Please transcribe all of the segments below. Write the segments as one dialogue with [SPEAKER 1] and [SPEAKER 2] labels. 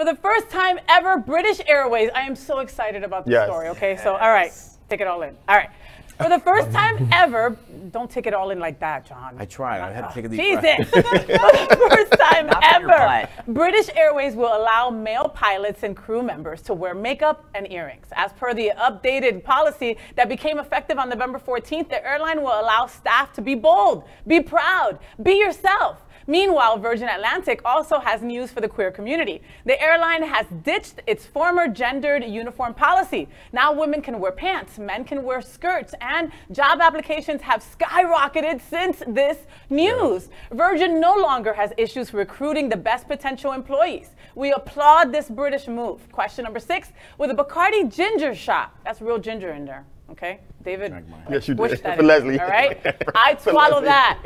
[SPEAKER 1] For the first time ever, British Airways. I am so excited about this
[SPEAKER 2] Yes.
[SPEAKER 1] story. Okay, so all right, take it all in. All right. For the first time ever, don't take it all in like that, John.
[SPEAKER 3] I tried. I had to take a deep
[SPEAKER 1] Jesus.
[SPEAKER 3] breath.
[SPEAKER 1] For the first time
[SPEAKER 4] Not
[SPEAKER 1] ever. British Airways will allow male pilots and crew members to wear makeup and earrings. As per the updated policy that became effective on November 14th, the airline will allow staff to be bold, be proud, be yourself. Meanwhile, Virgin Atlantic also has news for the queer community. The airline has ditched its former gendered uniform policy. Now women can wear pants, men can wear skirts, and job applications have skyrocketed since this news. Virgin no longer has issues recruiting the best potential employees. We applaud this British move. Question number six with a Bacardi ginger shot. That's real ginger in there. Okay, David.
[SPEAKER 3] Drank.
[SPEAKER 2] Yes, you
[SPEAKER 1] Push
[SPEAKER 2] did.
[SPEAKER 1] that
[SPEAKER 2] For
[SPEAKER 1] in,
[SPEAKER 2] Leslie.
[SPEAKER 1] All right. I
[SPEAKER 2] For
[SPEAKER 1] swallow that.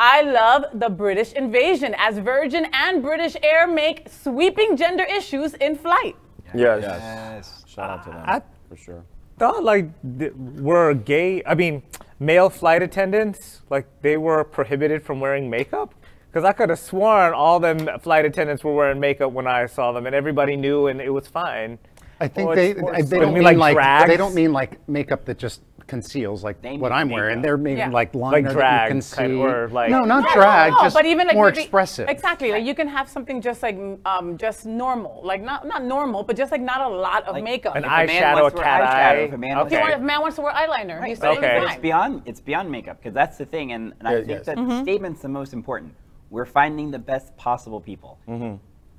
[SPEAKER 1] I love the British invasion as Virgin and British Air make sweeping gender issues in flight.
[SPEAKER 2] Yes.
[SPEAKER 4] Yes.
[SPEAKER 3] Shout out to them
[SPEAKER 5] I-
[SPEAKER 3] for sure.
[SPEAKER 5] thought like th- were gay i mean male flight attendants like they were prohibited from wearing makeup because i could have sworn all them flight attendants were wearing makeup when i saw them and everybody knew and it was fine
[SPEAKER 6] I think
[SPEAKER 5] Well,
[SPEAKER 6] they
[SPEAKER 5] it's-
[SPEAKER 6] I- they don't
[SPEAKER 5] mean,
[SPEAKER 6] mean
[SPEAKER 5] like
[SPEAKER 6] like, they don't mean like makeup that just conceals like
[SPEAKER 4] They
[SPEAKER 6] what I'm wearing.
[SPEAKER 4] makeup.
[SPEAKER 6] They're meaning
[SPEAKER 1] Yeah.
[SPEAKER 6] like liner
[SPEAKER 5] drag
[SPEAKER 6] that you can
[SPEAKER 5] kind
[SPEAKER 6] see.
[SPEAKER 5] of- or like-
[SPEAKER 6] no, not
[SPEAKER 1] No, no,
[SPEAKER 6] drag,
[SPEAKER 1] no,
[SPEAKER 6] just
[SPEAKER 1] but even like
[SPEAKER 6] more
[SPEAKER 1] maybe-
[SPEAKER 6] expressive.
[SPEAKER 1] Exactly. Like you can have something just like um, just normal, like not not normal, but just like not a lot of
[SPEAKER 4] Like
[SPEAKER 1] makeup.
[SPEAKER 5] An
[SPEAKER 4] If a man
[SPEAKER 5] eyeshadow,
[SPEAKER 4] wants
[SPEAKER 5] cat
[SPEAKER 4] eyeshadow,
[SPEAKER 5] eye.
[SPEAKER 4] if a man
[SPEAKER 1] If,
[SPEAKER 4] wants to
[SPEAKER 5] Okay.
[SPEAKER 1] want, if a man wants to wear eyeliner,
[SPEAKER 4] Right,
[SPEAKER 1] he's
[SPEAKER 4] but
[SPEAKER 1] totally
[SPEAKER 5] Okay.
[SPEAKER 4] It's beyond it's beyond makeup because that's the thing, and, and I think
[SPEAKER 2] yes.
[SPEAKER 4] that
[SPEAKER 1] Mm-hmm.
[SPEAKER 4] statement's the most important. We're finding the best possible people.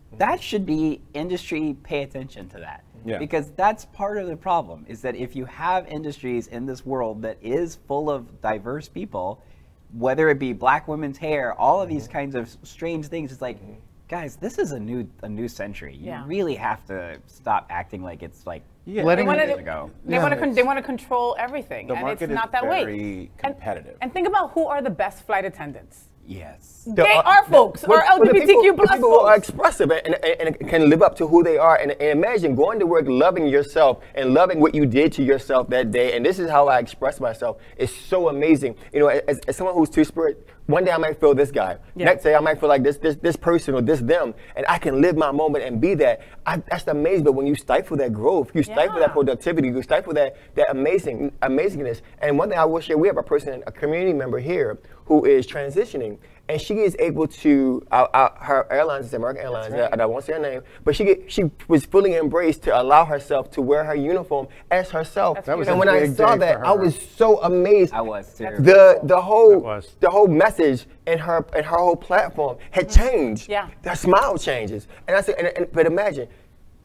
[SPEAKER 4] Mm-hmm. That should be industry. Pay attention to that.
[SPEAKER 3] Yeah.
[SPEAKER 4] Because that's part of the problem is that if you have industries in this world that is full of diverse people, whether it be black women's hair, all of these mm-hmm. kinds of strange things, it's like, mm-hmm. guys, this is a new a new century. You
[SPEAKER 1] Yeah.
[SPEAKER 4] really have to stop acting like it's like
[SPEAKER 3] Yeah.
[SPEAKER 6] Letting-
[SPEAKER 1] They want
[SPEAKER 4] years
[SPEAKER 1] to.
[SPEAKER 4] ago.
[SPEAKER 1] They want to. Con- they want to control everything,
[SPEAKER 3] The
[SPEAKER 1] and
[SPEAKER 3] market
[SPEAKER 1] it's
[SPEAKER 3] is
[SPEAKER 1] not that way.
[SPEAKER 3] very
[SPEAKER 1] And-
[SPEAKER 3] competitive.
[SPEAKER 1] And, think about who are the best flight attendants.
[SPEAKER 4] Yes.
[SPEAKER 2] The-
[SPEAKER 1] Gay
[SPEAKER 2] uh,
[SPEAKER 1] are folks
[SPEAKER 2] Well,
[SPEAKER 1] or LGBTQ
[SPEAKER 2] people,
[SPEAKER 1] plus
[SPEAKER 2] people who are expressive and, and, and can live up to who they are. And, and imagine going to work loving yourself and loving what you did to yourself that day. And this is how I express myself. It's so amazing. You know, as, as someone who's two spirit, one day I might feel this guy.
[SPEAKER 1] Yeah.
[SPEAKER 2] Next day I might feel like this this this person or this them, and I can live my moment and be that. I, that's amazing. But when you stifle that growth, you stifle that productivity, you stifle that that amazing amazingness. And one thing I will share, we have a person, a community member here who is transitioning, and she is able to. Uh, uh, her airlines is American Airlines, and I won't say her name, but she get, she was fully embraced to allow herself to wear her uniform as herself.
[SPEAKER 1] That was
[SPEAKER 2] and
[SPEAKER 1] a
[SPEAKER 2] when I saw that, I was so amazed.
[SPEAKER 4] I was too.
[SPEAKER 2] The the whole
[SPEAKER 5] was.
[SPEAKER 2] the whole message and her in her whole platform had changed.
[SPEAKER 1] Yeah.
[SPEAKER 2] Her smile changes, and I said, and, and, but imagine.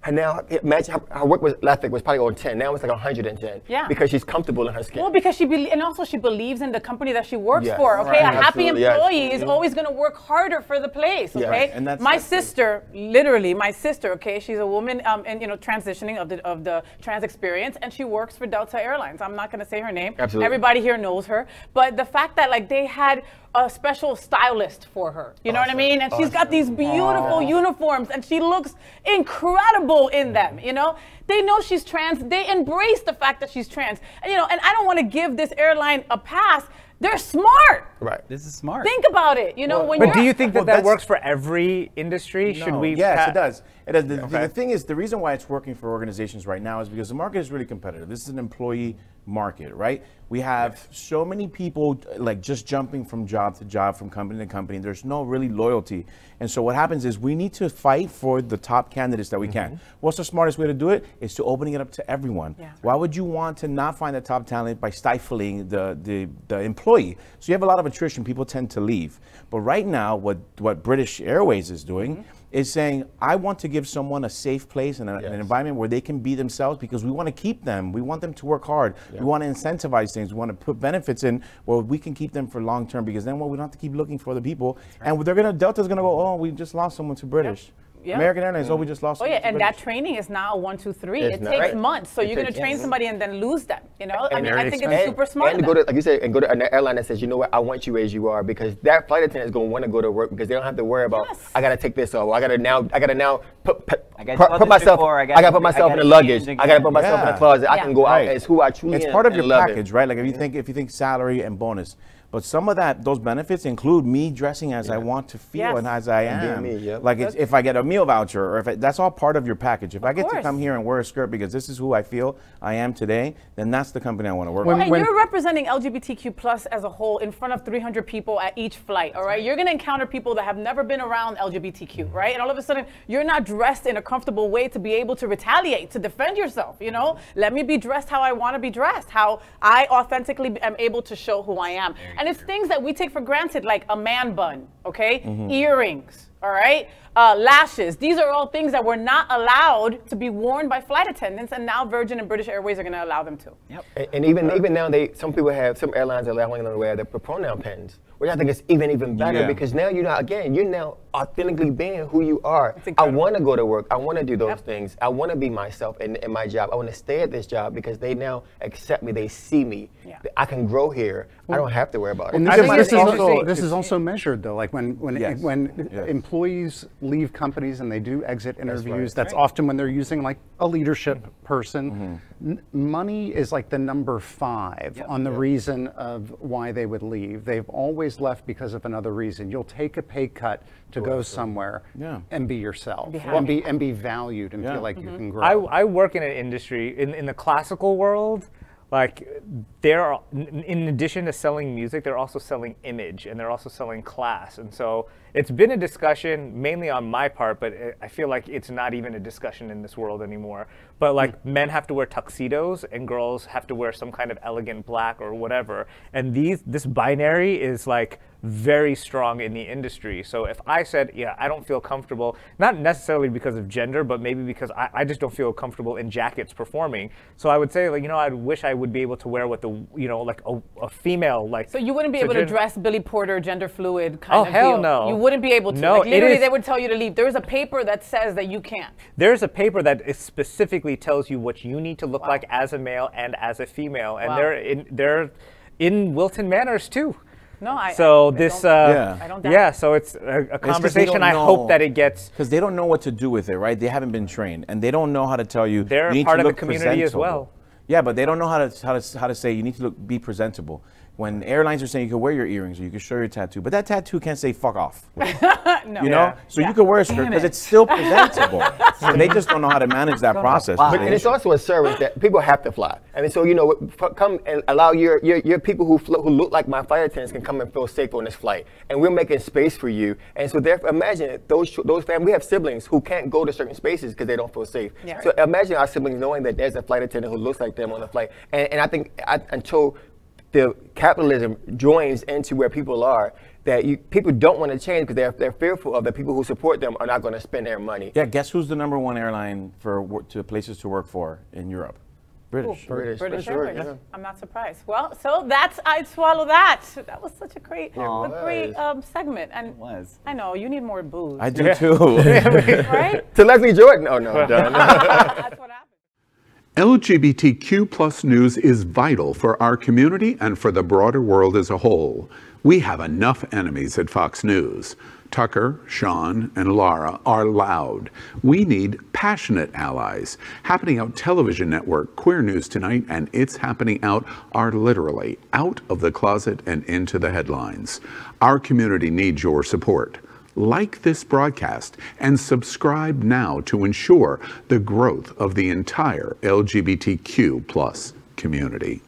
[SPEAKER 2] Her now, imagine her, her work was ethic was probably on 10. Now it's like 110.
[SPEAKER 1] Yeah.
[SPEAKER 2] Because she's comfortable in her skin.
[SPEAKER 1] Well, because she be- and also she believes in the company that she works
[SPEAKER 2] Yes.
[SPEAKER 1] for. Okay,
[SPEAKER 2] Right.
[SPEAKER 1] a happy
[SPEAKER 2] Absolutely, yes.
[SPEAKER 1] employee is always going to work harder for the place.
[SPEAKER 2] Yeah.
[SPEAKER 1] Okay,
[SPEAKER 2] Right,
[SPEAKER 3] and that's-
[SPEAKER 1] my
[SPEAKER 3] that's the-
[SPEAKER 1] sister, literally my sister. Okay, she's a woman, um, and you know, transitioning of the of the trans experience, and she works for Delta Airlines. I'm not going to say her name.
[SPEAKER 2] Absolutely.
[SPEAKER 1] Everybody here knows her, but the fact that like they had a special stylist for her, you know what I mean? And she's got these beautiful uniforms, and she looks incredible in them. You know, they know she's trans. They embrace the fact that she's trans, and you know, and I don't want to give this airline a pass. They're smart.
[SPEAKER 2] right.
[SPEAKER 4] This is smart.
[SPEAKER 1] Think about it. You know, when
[SPEAKER 5] but
[SPEAKER 1] you're
[SPEAKER 5] do you think that
[SPEAKER 3] Well,
[SPEAKER 5] that works for every industry should we
[SPEAKER 3] Yes,
[SPEAKER 5] pa-
[SPEAKER 3] it does. It does. The, the-
[SPEAKER 5] Okay.
[SPEAKER 3] the thing is, the reason why it's working for organizations right now is because the market is really competitive. This is an employee market, right? We have so many people like just jumping from job to job, from company to company. There's no really loyalty, and so what happens is we need to fight for the top candidates that we can. Mm-hmm. What's the smartest way to do it? Is to opening it up to everyone.
[SPEAKER 1] Yeah.
[SPEAKER 3] Why would you want to not find the top talent by stifling the, the, the employee? So you have a lot of attrition. People tend to leave. But right now, what, what British Airways is doing mm-hmm. is saying, I want to give someone a safe place and a- an environment where they can be themselves because we want to keep them. We want them to work hard. We want to incentivize things. We want to put benefits in where we can keep them for long term because then well, we don't have to keep looking for other people. And they're gonna Delta's gonna go, oh, we just lost someone to British.
[SPEAKER 1] Yeah.
[SPEAKER 3] American Airlines, oh, we just lost.
[SPEAKER 1] Oh yeah,
[SPEAKER 3] to
[SPEAKER 1] and that training is now one, two, three.
[SPEAKER 2] It's
[SPEAKER 1] It
[SPEAKER 2] not.
[SPEAKER 1] takes
[SPEAKER 2] Right.
[SPEAKER 1] months. So
[SPEAKER 2] It
[SPEAKER 1] you're gonna train
[SPEAKER 2] yes.
[SPEAKER 1] somebody and then lose them. You know, I mean, I think it's super smart.
[SPEAKER 2] And to go to, like you said, and go to an airline that says, you know what, I want you as you are, because that flight attendant is going to want to go to work because they don't have to worry about,
[SPEAKER 1] Yes.
[SPEAKER 2] I got to take this off, I got to now, I got to now put, put,
[SPEAKER 4] I
[SPEAKER 2] put, put myself,
[SPEAKER 4] before, I
[SPEAKER 2] I
[SPEAKER 4] gotta-
[SPEAKER 2] got to put myself in
[SPEAKER 4] gotta
[SPEAKER 2] the luggage, I got to put
[SPEAKER 4] again.
[SPEAKER 2] myself in the closet, I can go out
[SPEAKER 3] Right.
[SPEAKER 2] as who I truly
[SPEAKER 3] It's
[SPEAKER 2] am.
[SPEAKER 3] part of your
[SPEAKER 2] love it.
[SPEAKER 3] package, right? Like if you think if you think salary and bonus, But some of that, those benefits include me dressing as I want to feel
[SPEAKER 1] Yes.
[SPEAKER 3] and as I
[SPEAKER 2] And being
[SPEAKER 3] am.
[SPEAKER 2] me, yep.
[SPEAKER 3] Like it's, if I get a meal voucher, or if I, that's all part of your package. If I get to come here and wear a skirt because this is who I feel I am today, then that's the company I want to work
[SPEAKER 6] When-
[SPEAKER 3] with.
[SPEAKER 1] And
[SPEAKER 6] when-
[SPEAKER 1] you're representing LGBTQ plus as a whole in front of 300 people at each flight, all right? You're gonna encounter people that have never been around LGBTQ, right? And all of a sudden, you're not dressed in a comfortable way to be able to retaliate, to defend yourself, you know? Let me be dressed how I wanna be dressed, how I authentically am able to show who I am. And it's things that we take for granted, like a man bun, okay? Mm-hmm. Earrings, all right? Uh, lashes. These are all things that were not allowed to be worn by flight attendants, and now Virgin and British Airways are gonna allow them to.
[SPEAKER 4] Yep.
[SPEAKER 2] And, and even even now, they some people have some airlines are allowing them to wear the pronoun pens, which I think is even even better
[SPEAKER 3] Yeah.
[SPEAKER 2] because now you're not again you're now authentically being who you are. I want to go to work. I want to do those
[SPEAKER 1] Yep.
[SPEAKER 2] things. I want to be myself in, in my job. I want to stay at this job because they now accept me. They see me.
[SPEAKER 1] Yeah.
[SPEAKER 2] I can grow here. I don't have to worry about
[SPEAKER 6] And
[SPEAKER 2] it.
[SPEAKER 6] this,
[SPEAKER 5] I
[SPEAKER 6] is,
[SPEAKER 5] think
[SPEAKER 6] this, is
[SPEAKER 5] also-
[SPEAKER 6] also, this is also measured though. Like when when
[SPEAKER 3] Yes.
[SPEAKER 6] when
[SPEAKER 3] Yes.
[SPEAKER 6] employees leave companies and they do exit interviews, that's,
[SPEAKER 2] right.
[SPEAKER 6] often when they're using like a leadership person.
[SPEAKER 3] Mm-hmm.
[SPEAKER 6] N- money is like the number five
[SPEAKER 4] Yep.
[SPEAKER 6] on the reason of why they would leave. They've always left because of another reason. You'll take a pay cut to go somewhere
[SPEAKER 3] Yeah.
[SPEAKER 6] and be yourself
[SPEAKER 1] Be
[SPEAKER 6] and be and be valued and
[SPEAKER 3] Yeah.
[SPEAKER 6] feel like you can grow.
[SPEAKER 5] I, I work in an industry in, in the classical world like they're in in addition to selling music they're also selling image and they're also selling class. And so it's been a discussion mainly on my part but uh, i feel like it's not even a discussion in this world anymore but like hmm. men have to wear tuxedos and girls have to wear some kind of elegant black or whatever and these this binary is like very strong in the industry. So if I said, yeah, I don't feel comfortable, not necessarily because of gender, but maybe because I, I just don't feel comfortable in jackets performing. So I would say, like, you know, I wish I would be able to wear what the, you know, like a, a female, like.
[SPEAKER 1] So you wouldn't be able to dress Billy Porter gender fluid kind
[SPEAKER 5] Oh,
[SPEAKER 1] of
[SPEAKER 5] hell
[SPEAKER 1] deal.
[SPEAKER 5] no.
[SPEAKER 1] You wouldn't be able to.
[SPEAKER 5] No,
[SPEAKER 1] like, literally
[SPEAKER 5] is-
[SPEAKER 1] they would tell you to leave. There's a paper that says that you can't.
[SPEAKER 5] There's a paper that is specifically tells you what you need to look like as a male and as a female, and
[SPEAKER 1] Wow.
[SPEAKER 5] they're in they're in Wilton Manors too.
[SPEAKER 1] No, I.
[SPEAKER 5] So
[SPEAKER 1] I, I
[SPEAKER 5] this,
[SPEAKER 1] don't-
[SPEAKER 5] uh,
[SPEAKER 3] Yeah.
[SPEAKER 1] I don't
[SPEAKER 5] yeah. So it's a, a
[SPEAKER 3] It's 'cause they
[SPEAKER 5] conversation.
[SPEAKER 3] don't
[SPEAKER 5] I
[SPEAKER 3] know-
[SPEAKER 5] hope that it gets.
[SPEAKER 3] because they don't know what to do with it, right? They haven't been trained, and they don't know how to tell you.
[SPEAKER 5] They're
[SPEAKER 3] you need
[SPEAKER 5] part
[SPEAKER 3] to
[SPEAKER 5] of the
[SPEAKER 3] look
[SPEAKER 5] community as
[SPEAKER 3] presentable.
[SPEAKER 5] well.
[SPEAKER 3] Yeah, but they don't know how to how to how to say you need to look be presentable. When airlines are saying you can wear your earrings or you can show your tattoo, but that tattoo can't say "fuck off."
[SPEAKER 1] no.
[SPEAKER 3] You know, so you can wear a skirt because it's still presentable. and they just don't know how to manage that process.
[SPEAKER 4] But-
[SPEAKER 2] But, and it's also a service that people have to fly. I mean, so you know, come and allow your your, your people who flo- who look like my flight attendants can come and feel safe on this flight, and we're making space for you. And so, therefore, imagine those those families. We have siblings who can't go to certain spaces because they don't feel safe.
[SPEAKER 1] Yeah.
[SPEAKER 2] So imagine our siblings knowing that there's a flight attendant who looks like them on the flight. And, and I think I, until the capitalism joins into where people are, that you, people don't want to change because they're, they're fearful of the people who support them are not going to spend their money.
[SPEAKER 3] Yeah, guess who's the number one airline for to places to work for in Europe? British.
[SPEAKER 2] British,
[SPEAKER 1] British
[SPEAKER 2] for sure,
[SPEAKER 1] Airways.
[SPEAKER 2] yeah.
[SPEAKER 1] I'm not surprised. Well, so that's I'd swallow that. That was such a great,
[SPEAKER 2] Aw.
[SPEAKER 1] a great um, segment. And
[SPEAKER 4] was.
[SPEAKER 1] I know you need more booze,
[SPEAKER 3] I do too.
[SPEAKER 1] right?
[SPEAKER 2] To Leslie Jordan. Oh no, done.
[SPEAKER 1] that's what happened.
[SPEAKER 7] LGBTQ plus news is vital for our community and for the broader world as a whole. We have enough enemies at Fox News. Tucker, Sean, and Lara are loud. We need passionate allies. Happening Out Television Network, Queer News Tonight, and It's Happening Out are literally out of the closet and into the headlines. Our community needs your support. Like this broadcast and subscribe now to ensure the growth of the entire LGBTQ plus community.